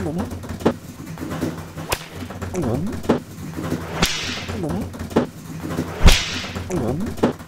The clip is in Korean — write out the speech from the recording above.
음. 음.